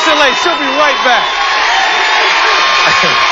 She'll be right back.